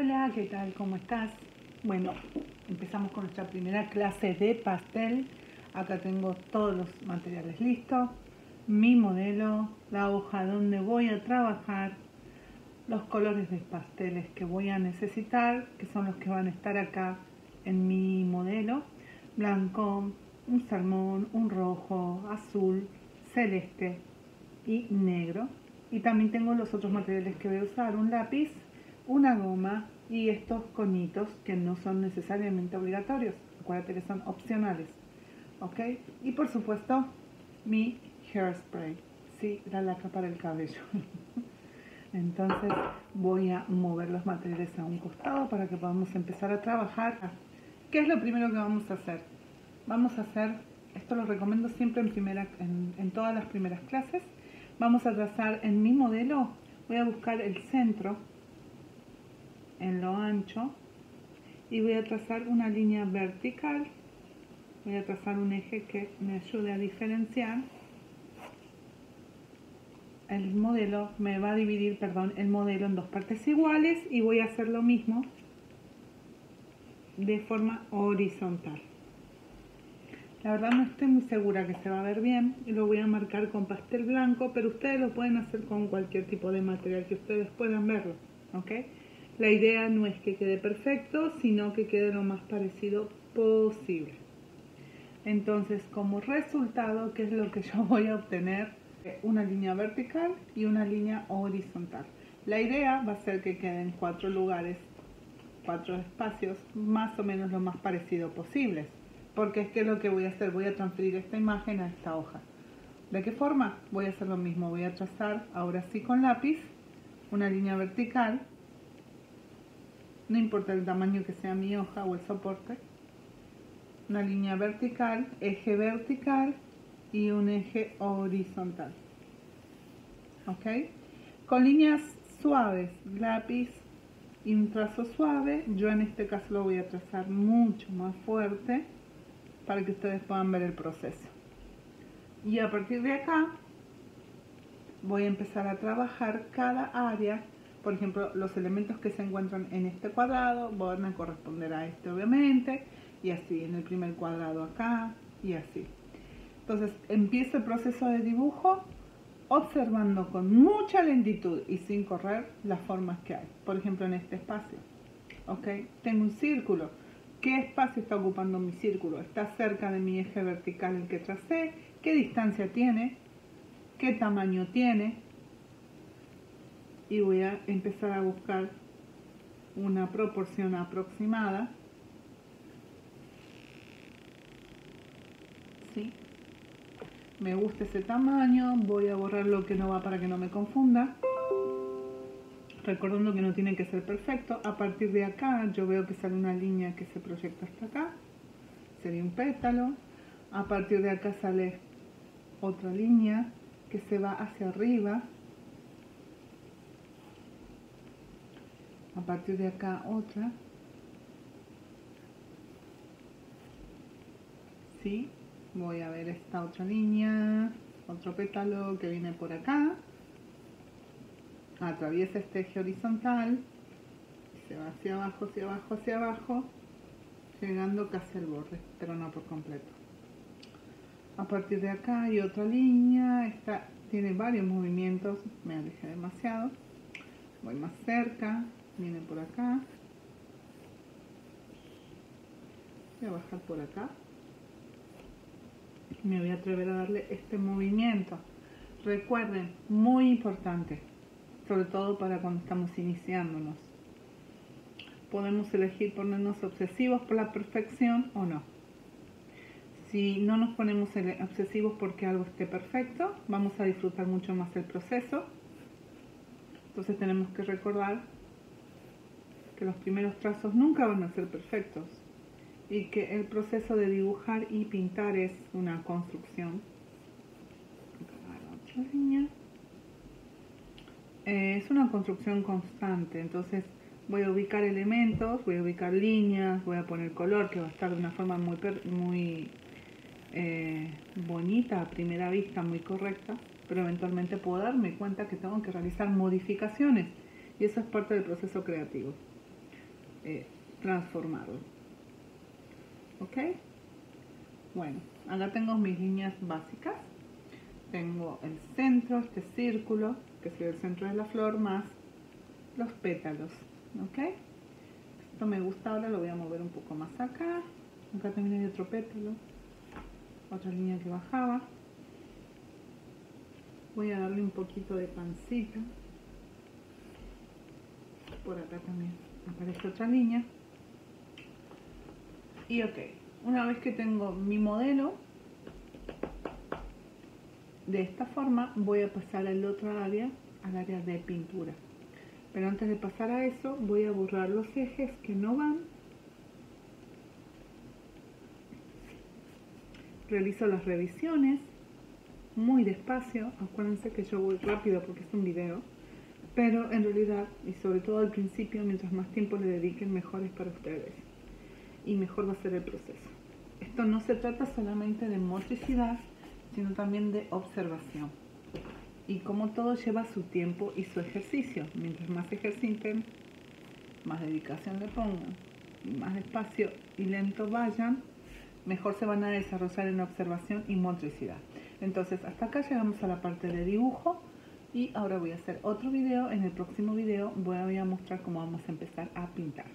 Hola, ¿qué tal? ¿Cómo estás? Bueno, empezamos con nuestra primera clase de pastel. Acá tengo todos los materiales listos, mi modelo, la hoja donde voy a trabajar, los colores de pasteles que voy a necesitar, que son los que van a estar acá en mi modelo, blanco, un salmón, un rojo, azul, celeste y negro. Y también tengo los otros materiales que voy a usar, un lápiz, una goma y estos coñitos que no son necesariamente obligatorios. Acuérdate que son opcionales. ¿Ok? Y por supuesto, mi hairspray. Sí, la laca para el cabello. Entonces voy a mover los materiales a un costado para que podamos empezar a trabajar. ¿Qué es lo primero que vamos a hacer? Vamos a hacer, esto lo recomiendo siempre en, primera, en, en todas las primeras clases, vamos a trazar en mi modelo, voy a buscar el centro en lo ancho. Y voy a trazar una línea vertical. Voy a trazar un eje que me ayude a diferenciar. El modelo me va a dividir perdón el modelo en dos partes iguales y voy a hacer lo mismo de forma horizontal. La verdad no estoy muy segura que se va a ver bien lo voy a marcar con pastel blanco pero ustedes lo pueden hacer con cualquier tipo de material que ustedes puedan verlo ok la idea no es que quede perfecto, sino que quede lo más parecido posible. Entonces, como resultado, ¿qué es lo que yo voy a obtener? Una línea vertical y una línea horizontal. La idea va a ser que queden cuatro lugares, cuatro espacios, más o menos lo más parecido posible. Porque es que lo que voy a hacer, voy a transferir esta imagen a esta hoja. ¿De qué forma? Voy a hacer lo mismo, voy a trazar ahora sí con lápiz una línea vertical no importa el tamaño que sea mi hoja o el soporte, una línea vertical, eje vertical y un eje horizontal. ¿Ok? Con líneas suaves, lápiz y un trazo suave, yo en este caso lo voy a trazar mucho más fuerte para que ustedes puedan ver el proceso. Y a partir de acá voy a empezar a trabajar cada área por ejemplo, los elementos que se encuentran en este cuadrado van a corresponder a este obviamente, y así, en el primer cuadrado acá, y así. Entonces, empiezo el proceso de dibujo observando con mucha lentitud y sin correr las formas que hay. Por ejemplo, en este espacio. ¿Ok? Tengo un círculo. ¿Qué espacio está ocupando mi círculo? ¿Está cerca de mi eje vertical el que tracé? ¿Qué distancia tiene? ¿Qué tamaño tiene? Y voy a empezar a buscar una proporción aproximada. ¿Sí? me gusta ese tamaño voy a borrar lo que no va para que no me confunda. Recordando que no tiene que ser perfecto a partir de acá yo veo que sale una línea que se proyecta hasta acá. Sería un pétalo. A partir de acá sale otra línea que se va hacia arriba a partir de acá otra. ¿sí? voy a ver esta otra línea otro pétalo que viene por acá. Atraviesa este eje horizontal se va hacia abajo, hacia abajo, hacia abajo llegando casi al borde pero no por completo. A partir de acá hay otra línea esta tiene varios movimientos me alejé demasiado voy más cerca viene por acá. Voy a bajar por acá. Me voy a atrever a darle este movimiento. Recuerden muy importante sobre todo para cuando estamos iniciándonos. Podemos elegir ponernos obsesivos por la perfección o no. Si no nos ponemos obsesivos porque algo esté perfecto vamos a disfrutar mucho más el proceso. Entonces tenemos que recordar que los primeros trazos nunca van a ser perfectos y que el proceso de dibujar y pintar es una construcción. Es una construcción constante, entonces voy a ubicar elementos, voy a ubicar líneas, voy a poner color que va a estar de una forma muy, muy eh, bonita a primera vista, muy correcta, pero eventualmente puedo darme cuenta que tengo que realizar modificaciones y eso es parte del proceso creativo. Eh, transformarlo. ¿Ok? Bueno, acá tengo mis líneas básicas. Tengo el centro, este círculo, que es el centro de la flor, más los pétalos. ¿Ok? Esto me gusta, ahora lo voy a mover un poco más acá. Acá también hay otro pétalo. Otra línea que bajaba. Voy a darle un poquito de pancita. Por acá también aparece otra línea. Y ok, una vez que tengo mi modelo, de esta forma voy a pasar al otro área, al área de pintura. Pero antes de pasar a eso, voy a borrar los ejes que no van. Realizo las revisiones muy despacio. Acuérdense que yo voy rápido porque es un video. Pero en realidad, y sobre todo al principio, mientras más tiempo le dediquen, mejor es para ustedes. Y mejor va a ser el proceso. Esto no se trata solamente de motricidad, sino también de observación. Y como todo lleva su tiempo y su ejercicio. Mientras más ejerciten, más dedicación le pongan, y más despacio y lento vayan, mejor se van a desarrollar en observación y motricidad. Entonces hasta acá llegamos a la parte de dibujo y ahora voy a hacer otro video. En el próximo video voy a mostrar cómo vamos a empezar a pintar.